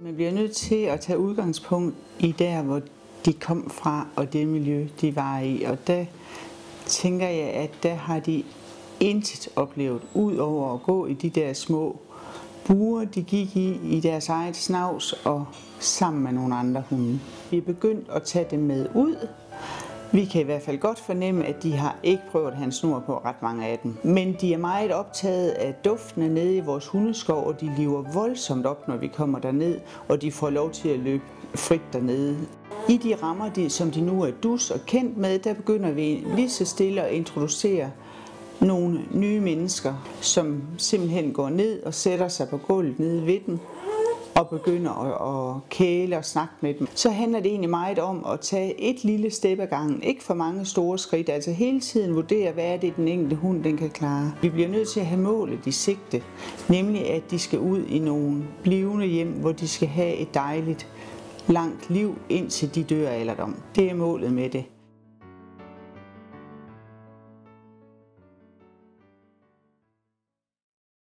Man bliver nødt til at tage udgangspunkt i der, hvor de kom fra, og det miljø, de var i. Og der tænker jeg, at der har de intet oplevet, ud over at gå i de der små buer, de gik i, i deres eget snavs og sammen med nogle andre hunde. Vi er begyndt at tage dem med ud. Vi kan i hvert fald godt fornemme, at de har ikke prøvet at have en snor på ret mange af dem. Men de er meget optaget af duftene nede i vores hundeskov, og de lever voldsomt op, når vi kommer derned, og de får lov til at løbe frit dernede. I de rammer, de, som de nu er dus og kendt med, der begynder vi lige så stille at introducere nogle nye mennesker, som simpelthen går ned og sætter sig på gulvet nede ved den og begynder at, at kæle og snakke med dem. Så handler det egentlig meget om at tage et lille step ad gangen. Ikke for mange store skridt. Altså hele tiden vurdere, hvad er det, den enkelte hund den kan klare. Vi bliver nødt til at have målet i sigte. Nemlig, at de skal ud i nogle blivende hjem, hvor de skal have et dejligt, langt liv, indtil de dør alderdom. Det er målet med det.